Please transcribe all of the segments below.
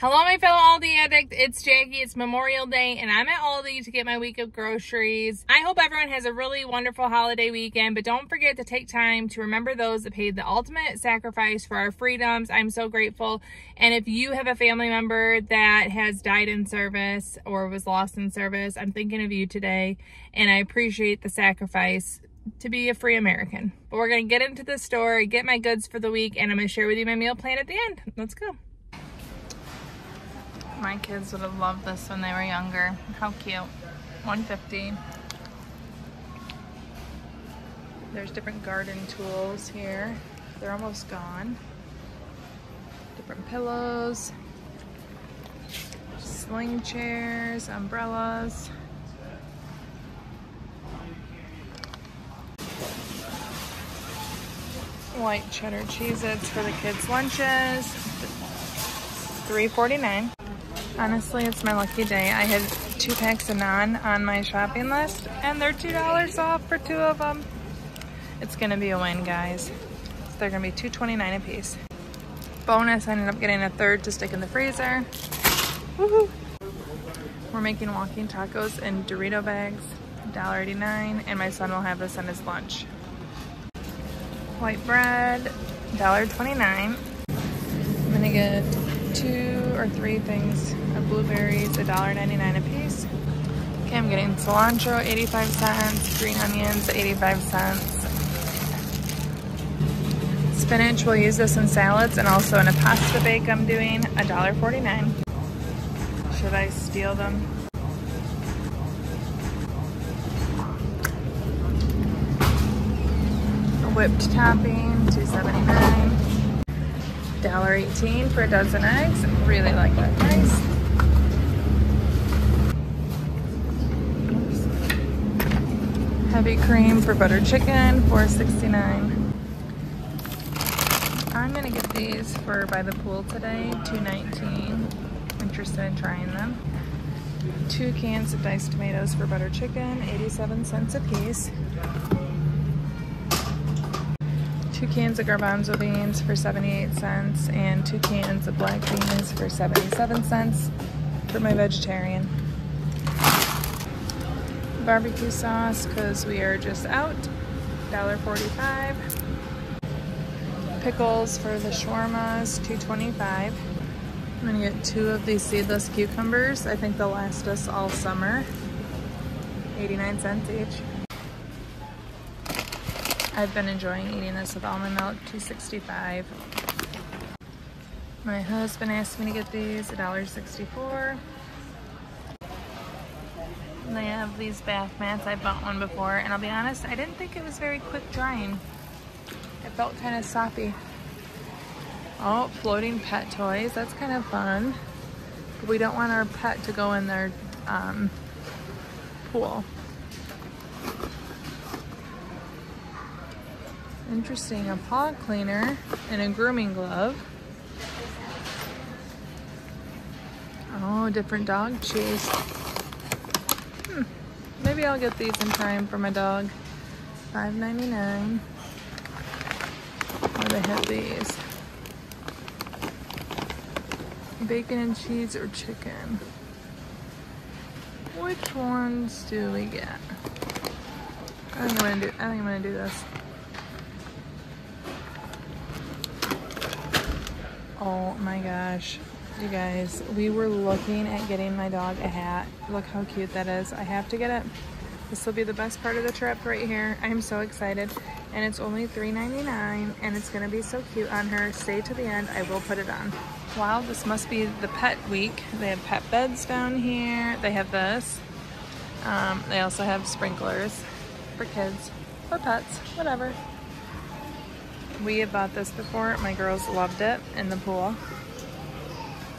Hello, my fellow Aldi addict. It's Jackie. It's Memorial Day, and I'm at Aldi to get my week of groceries. I hope everyone has a really wonderful holiday weekend, but don't forget to take time to remember those that paid the ultimate sacrifice for our freedoms. I'm so grateful. And if you have a family member that has died in service or was lost in service, I'm thinking of you today, and I appreciate the sacrifice to be a free American. But we're going to get into the store, get my goods for the week, and I'm going to share with you my meal plan at the end. Let's go. My kids would have loved this when they were younger. How cute. 150. There's different garden tools here. They're almost gone. Different pillows. Sling chairs, umbrellas. White cheddar Cheez-Its for the kids' lunches. 3.49. Honestly, it's my lucky day. I had two packs of naan on my shopping list, and they're $2 off for two of them. It's gonna be a win, guys. They're gonna be $2.29 a piece. Bonus, I ended up getting a third to stick in the freezer. We're making walking tacos in Dorito bags, $1.89, and my son will have this on his lunch. White bread, $1.29. I'm gonna get two or three things of blueberries, $1.99 a piece. Okay, I'm getting cilantro, 85 cents, green onions, 85 cents. Spinach, we'll use this in salads and also in a pasta bake I'm doing, $1.49. Should I steal them? whipped topping, 279 $1.18 for a dozen eggs. Really like that price. Heavy cream for butter chicken, $4.69. I'm gonna get these for by the pool today, 2.19. Interested in trying them. Two cans of diced tomatoes for butter chicken, 87 cents a piece two cans of garbanzo beans for 78 cents and two cans of black beans for 77 cents for my vegetarian. Barbecue sauce because we are just out, $1.45. Pickles for the shawarmas, $2.25. I'm gonna get two of these seedless cucumbers. I think they'll last us all summer. 89 cents each. I've been enjoying eating this with almond milk, 265. My husband asked me to get these, $1.64. They have these bath mats. I bought one before, and I'll be honest, I didn't think it was very quick drying. It felt kind of soppy. Oh, floating pet toys. That's kind of fun. But we don't want our pet to go in their um, pool. Interesting, a paw cleaner and a grooming glove. Oh, different dog cheese. Hmm. Maybe I'll get these in time for my dog. $5.99. Where they have these. Bacon and cheese or chicken? Which ones do we get? I think I'm gonna do I think I'm gonna do this. Oh my gosh. You guys, we were looking at getting my dog a hat. Look how cute that is. I have to get it. This will be the best part of the trip right here. I'm so excited. And it's only $3.99 and it's gonna be so cute on her. Stay to the end, I will put it on. Wow, this must be the pet week. They have pet beds down here. They have this. Um, they also have sprinklers for kids or pets, whatever. We have bought this before. My girls loved it in the pool.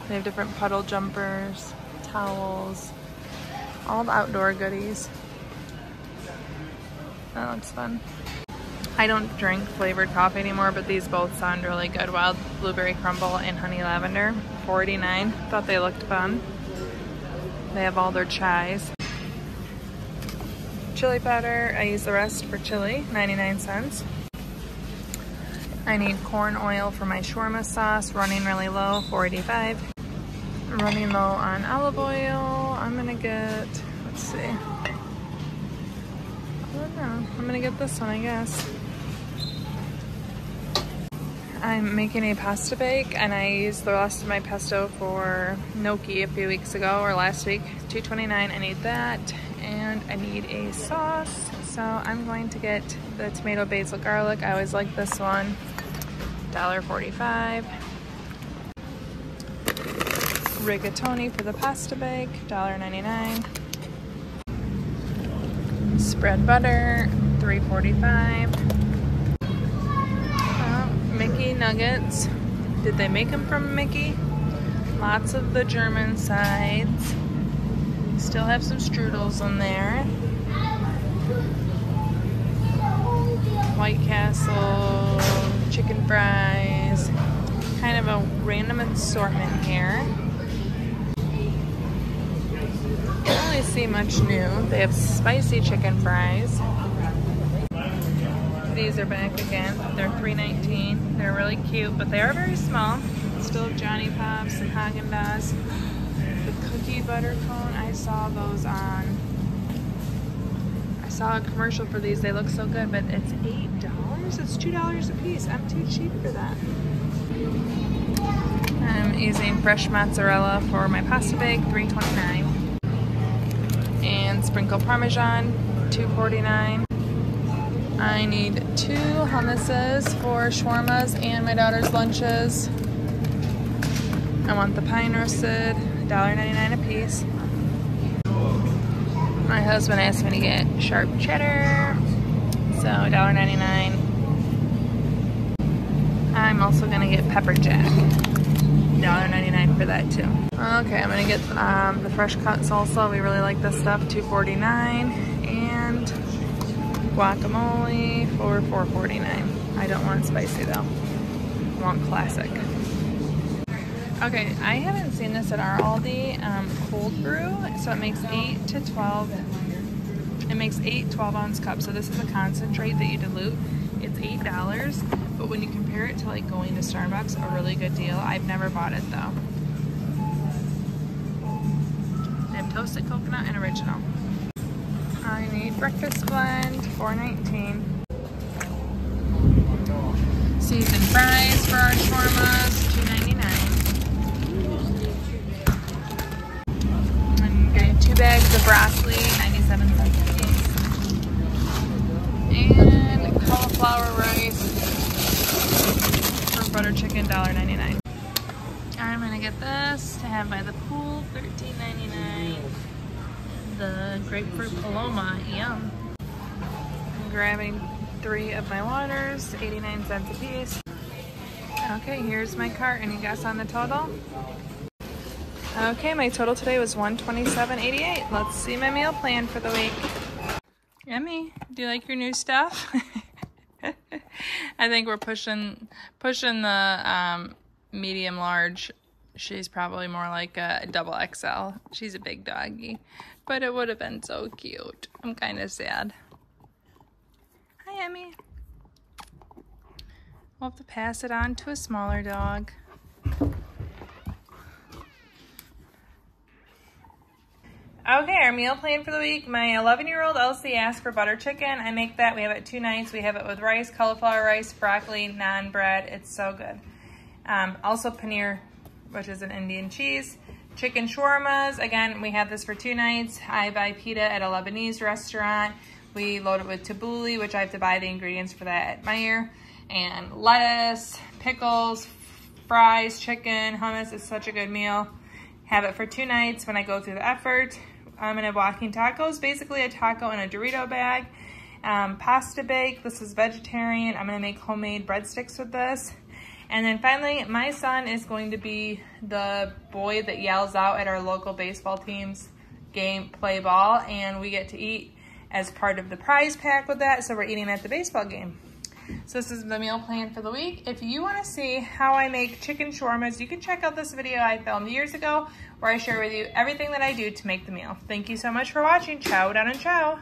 They have different puddle jumpers, towels, all the outdoor goodies. That looks fun. I don't drink flavored coffee anymore, but these both sound really good. Wild Blueberry Crumble and Honey Lavender, 49. Thought they looked fun. They have all their chais. Chili powder, I use the rest for chili, 99 cents. I need corn oil for my shawarma sauce, running really low, 485. running low on olive oil. I'm gonna get, let's see. I don't know. I'm gonna get this one, I guess. I'm making a pasta bake and I used the rest of my pesto for gnocchi a few weeks ago or last week. 2.29. I need that and I need a sauce. So I'm going to get the tomato basil garlic. I always like this one. $1.45. Rigatoni for the pasta bake, $1.99. Spread butter, $3.45. Mickey nuggets. Did they make them from Mickey? Lots of the German sides. Still have some strudels in there. White Castle, chicken fries. Kind of a random assortment here. Don't really see much new. They have spicy chicken fries. These are back again. They're $3.19. They're really cute, but they are very small. Still JonnyPops and Haagen-Dazs. The cookie butter cone, I saw those on... I saw a commercial for these. They look so good, but it's $8? It's $2 a piece. I'm too cheap for that. I'm using fresh mozzarella for my pasta bake, $3.29. And sprinkle parmesan, $2.49. I need two hummuses for shawarmas and my daughter's lunches. I want the pine roasted, $1.99 a piece. My husband asked me to get sharp cheddar, so $1.99. I'm also gonna get pepper jack. $1.99 for that too. Okay, I'm gonna get um, the fresh cut salsa. We really like this stuff, $2.49. And guacamole for $4.49. I don't want spicy though. I want classic. Okay, I haven't seen this at our Aldi um, cold brew, so it makes 8 to 12. It makes 8 12 ounce cups, so this is a concentrate that you dilute. It's $8, but when you compare it to like going to Starbucks, a really good deal. I've never bought it though. They have toasted coconut and original. I need breakfast blend, $4.19. Seasoned fries for our shawarmas, $2.99. I'm getting two bags of broccoli, 97 cents a piece. And cauliflower rice for butter chicken, $1.99. I'm gonna get this to have by the pool, $13.99 the grapefruit paloma. Yum. I'm grabbing three of my waters, 89 cents a piece. Okay, here's my cart. Any guess on the total? Okay, my total today was 127.88. Let's see my meal plan for the week. Emmy, do you like your new stuff? I think we're pushing pushing the um, medium large. She's probably more like a double XL. She's a big doggy. But it would have been so cute. I'm kind of sad. Hi, Emmy. We'll have to pass it on to a smaller dog. Okay, our meal plan for the week. My 11-year-old Elsie asked for butter chicken. I make that. We have it two nights. We have it with rice, cauliflower rice, broccoli, naan bread. It's so good. Um, also paneer, which is an Indian cheese. Chicken shawarmas, again, we have this for two nights. I buy pita at a Lebanese restaurant. We load it with tabbouleh, which I have to buy the ingredients for that at Meijer. And lettuce, pickles, fries, chicken, hummus. It's such a good meal. Have it for two nights when I go through the effort. I'm in a walking tacos, basically a taco in a Dorito bag. Um, pasta bake, this is vegetarian. I'm gonna make homemade breadsticks with this. And then finally, my son is going to be the boy that yells out at our local baseball team's game, play ball, and we get to eat as part of the prize pack with that, so we're eating at the baseball game. So this is the meal plan for the week. If you want to see how I make chicken shawarmas, you can check out this video I filmed years ago where I share with you everything that I do to make the meal. Thank you so much for watching. Chow down and ciao.